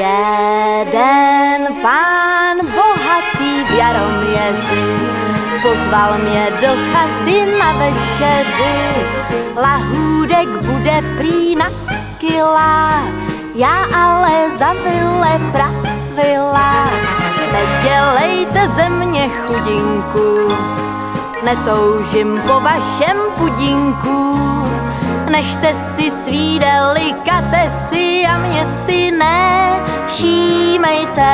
Jeden pán bohatý v Jaroměři pozval mě do chaty na večeři. Lahůdek bude prý na kila, já ale za vile pravila. Nedělejte ze mě chudinku, netoužím po vašem pudinku. Nechte si svý delikatesy a mě si ne nevšímejte.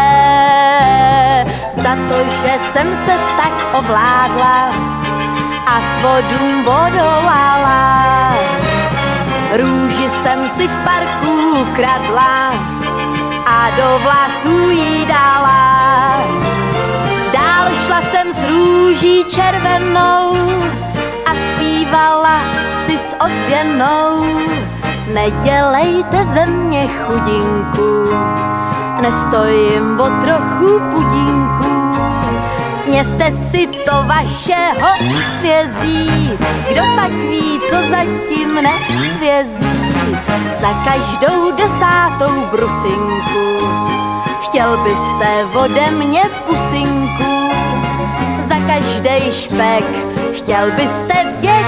Za to, že jsem se tak ovládla a s vodům vodolala. Růži jsem si v parku kradla a do vlasů jí dala. Dál šla jsem s růží červenou a zpívala si s ozvěnou. Nedělejte ze mě chudinku, nestojím o trochu pudinku. Sněste si to vašeho vězí, kdo pak ví, co zatím nevězí. Za každou desátou brusinku chtěl byste ode mě pusinku. Za každý špek chtěl byste vděk,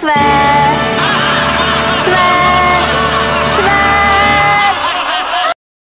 zwei.